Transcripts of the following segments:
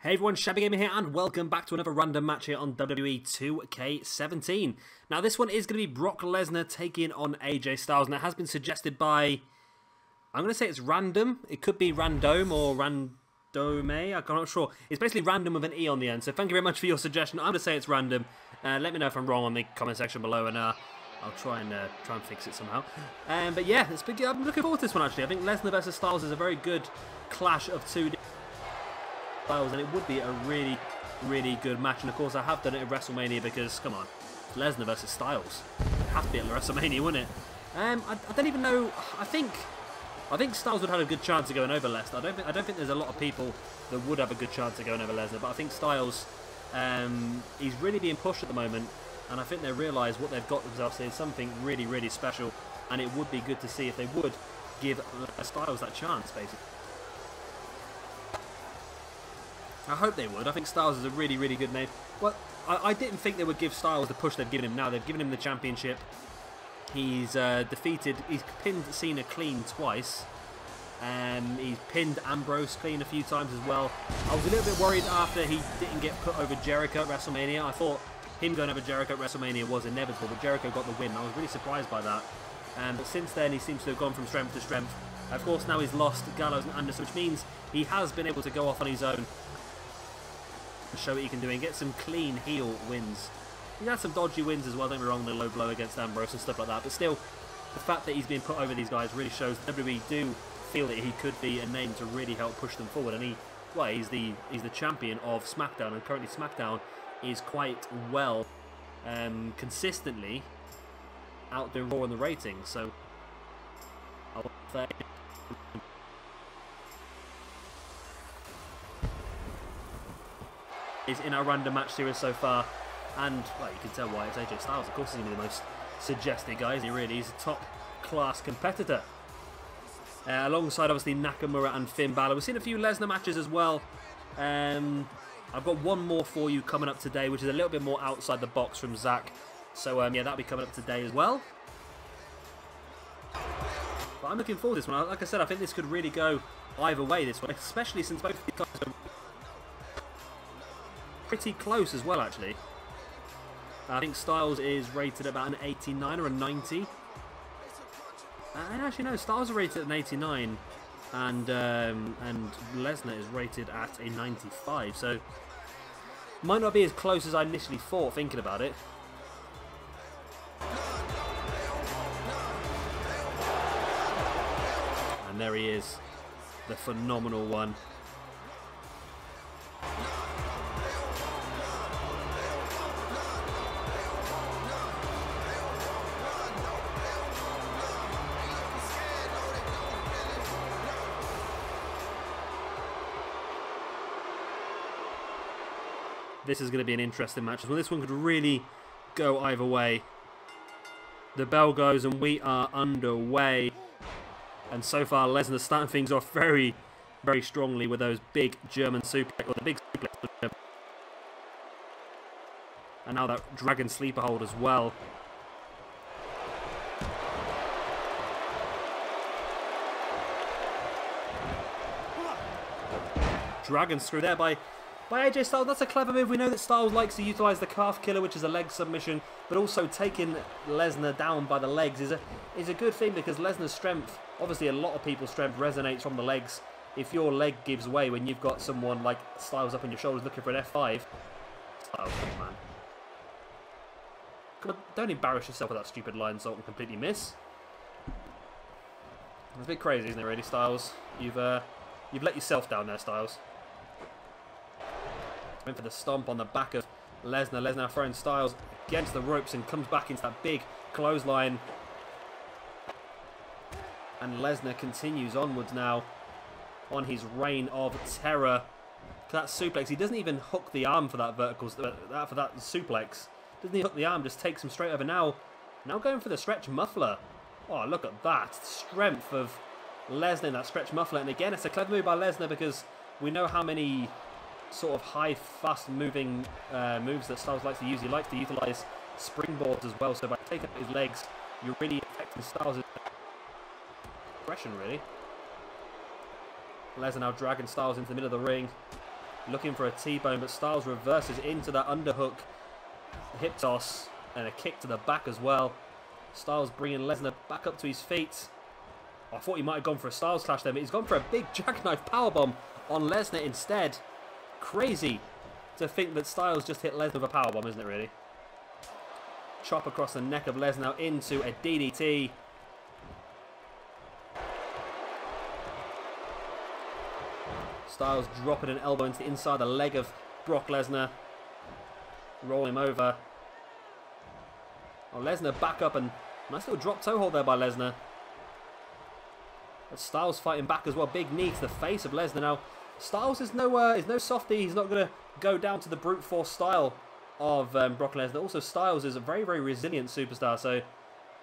Hey everyone, Shabby Gamer here, and welcome back to another random match here on WWE 2K17. Now, this one is going to be Brock Lesnar taking on AJ Styles, and it has been suggested by. I'm going to say it's random. It could be random or randome. I'm not sure. It's basically random with an E on the end. So, thank you very much for your suggestion. I'm going to say it's random. Uh, let me know if I'm wrong on the comment section below, and uh, I'll try and uh, try and fix it somehow. Um, but yeah, it's I'm looking forward to this one actually. I think Lesnar versus Styles is a very good clash of two styles, and it would be a really, really good match. And of course, I have done it at WrestleMania because, come on, Lesnar versus Styles. It'd have to be at WrestleMania, wouldn't it? Um, I, I, don't even know. I think, I think Styles would have had a good chance of going over Lesnar. I don't think, I don't think there's a lot of people that would have a good chance of going over Lesnar, but I think Styles, um, he's really being pushed at the moment, and I think they realise what they've got themselves is something really, really special, and it would be good to see if they would give Styles that chance, basically. I hope they would. I think Styles is a really, really good name. Well, I, I didn't think they would give Styles the push they've given him now. They've given him the championship. He's uh, defeated, he's pinned Cena clean twice. Um, he's pinned Ambrose clean a few times as well. I was a little bit worried after he didn't get put over Jericho at WrestleMania. I thought him going over Jericho at WrestleMania was inevitable, but Jericho got the win. I was really surprised by that. Um, but since then, he seems to have gone from strength to strength. Of course, now he's lost Gallows and Anderson, which means he has been able to go off on his own show what he can do and get some clean heel wins. He had some dodgy wins as well, don't be wrong, the low blow against Ambrose and stuff like that, but still, the fact that he's being put over these guys really shows that WWE do feel that he could be a name to really help push them forward, and he, well, he's the, he's the champion of SmackDown, and currently SmackDown is quite well, um, consistently outdoing Raw in the ratings, so I'll say is in our random match series so far. And, well, you can tell why it's AJ Styles. Of course, he's going to be the most suggested guy. He really is a top-class competitor. Uh, alongside, obviously, Nakamura and Finn Balor. We've seen a few Lesnar matches as well. Um, I've got one more for you coming up today, which is a little bit more outside the box from Zach. So, um, yeah, that'll be coming up today as well. But I'm looking forward to this one. Like I said, I think this could really go either way this one, especially since both pretty close as well, actually. I think Styles is rated about an 89 or a 90. And actually, no, Styles are rated at an 89, and um, and Lesnar is rated at a 95. So might not be as close as I initially thought, thinking about it. And there he is, the phenomenal one. This is going to be an interesting match. As well, this one could really go either way. The bell goes and we are underway. And so far, Lesnar starting things off very, very strongly with those big German suplex, or the big suplex. And now that Dragon Sleeper hold as well. Dragon screw there by by AJ Styles. That's a clever move. We know that Styles likes to utilise the calf killer, which is a leg submission, but also taking Lesnar down by the legs is a is a good thing because Lesnar's strength, obviously a lot of people's strength resonates from the legs. If your leg gives way when you've got someone like Styles up on your shoulders looking for an F5, Styles, man. Come on, don't embarrass yourself with that stupid Lionsault and completely miss. It's a bit crazy, isn't it, really, Styles? You've uh, you've let yourself down there, Styles. Went for the stomp on the back of Lesnar. Lesnar throwing Styles against the ropes and comes back into that big clothesline. And Lesnar continues onwards now on his reign of terror. That suplex, he doesn't even hook the arm for that vertical, uh, for that suplex. Doesn't he hook the arm, just takes him straight over. Now, now going for the stretch muffler. Oh, look at that. Strength of Lesnar in that stretch muffler. And again, it's a clever move by Lesnar because we know how many sort of high, fast-moving uh, moves that Styles likes to use. He likes to utilise springboards as well. So by taking up his legs, you're really affecting Styles' aggression, really. Lesnar now dragging Styles into the middle of the ring. Looking for a T-bone, but Styles reverses into that underhook. Hip toss and a kick to the back as well. Styles bringing Lesnar back up to his feet. I thought he might have gone for a Styles clash there, but he's gone for a big jackknife powerbomb on Lesnar instead. Crazy to think that Styles just hit Lesnar with a powerbomb, isn't it really? Chop across the neck of Lesnar into a DDT. Styles dropping an elbow into the inside the leg of Brock Lesnar. Roll him over. Oh, Lesnar back up and nice little drop toe hold there by Lesnar. But Styles fighting back as well. Big knee to the face of Lesnar. Now, Styles is no uh, is no softy. He's not going to go down to the brute force style of um, Brock Lesnar. Also, Styles is a very, very resilient superstar. So,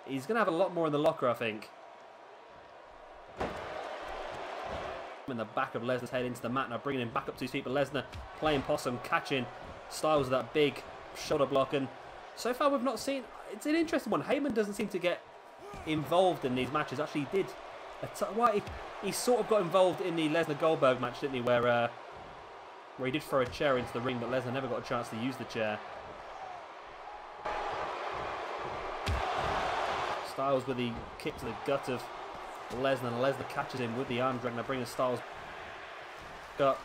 he's going to have a lot more in the locker, I think. In the back of Lesnar's head into the mat. Now bringing him back up to feet. But Lesnar playing possum, catching Styles with that big shoulder block. And so far, we've not seen... It's an interesting one. Heyman doesn't seem to get involved in these matches. Actually, he did well, he, sort of got involved in the Lesnar Goldberg match, didn't he? Where uh, where he did throw a chair into the ring, but Lesnar never got a chance to use the chair. Styles with the kick to the gut of Lesnar, and Lesnar catches him with the arm drag. Now bringing Styles gut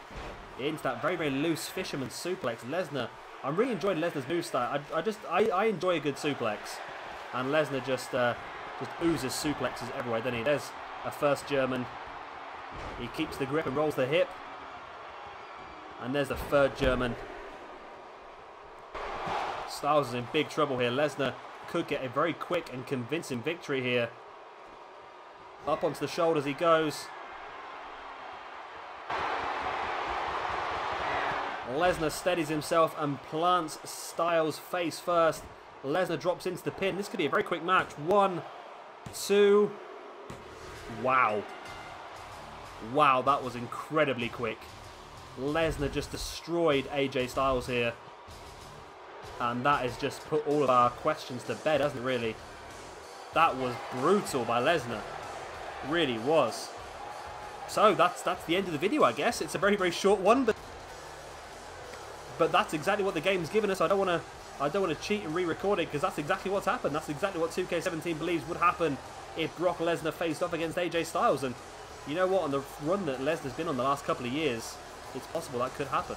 into that very, very loose fisherman suplex. Lesnar, I'm really enjoying Lesnar's move style. I, I just, I, I enjoy a good suplex. And Lesnar just, uh, just oozes suplexes everywhere, doesn't he? There's a first German. He keeps the grip and rolls the hip. And there's the third German. Styles is in big trouble here. Lesnar could get a very quick and convincing victory here. Up onto the shoulders he goes. Lesnar steadies himself and plants Styles face first. Lesnar drops into the pin. This could be a very quick match. One, two, Wow. Wow, that was incredibly quick. Lesnar just destroyed AJ Styles here. And that has just put all of our questions to bed, hasn't it, really? That was brutal by Lesnar. Really was. So, that's that's the end of the video, I guess. It's a very, very short one, but but that's exactly what the game's given us. I don't want to I don't want to cheat and re-record it because that's exactly what's happened. That's exactly what 2K17 believes would happen if Brock Lesnar faced off against AJ Styles. And you know what? On the run that Lesnar's been on the last couple of years, it's possible that could happen.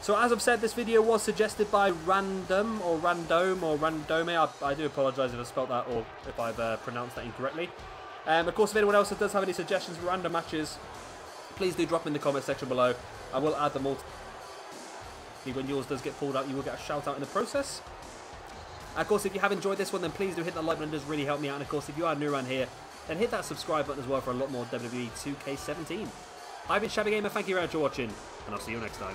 So as I've said, this video was suggested by Random or Randome or Randome. I, I do apologise if I spelt that or if I've uh, pronounced that incorrectly. Um, of course, if anyone else does have any suggestions for random matches, please do drop them in the comment section below. I will add them all. When yours does get pulled out, you will get a shout out in the process. Of course, if you have enjoyed this one, then please do hit that like button. It does really help me out. And of course, if you are new around here, then hit that subscribe button as well for a lot more WWE 2K17. I've been Shabby Gamer. Thank you very much for watching, and I'll see you next time.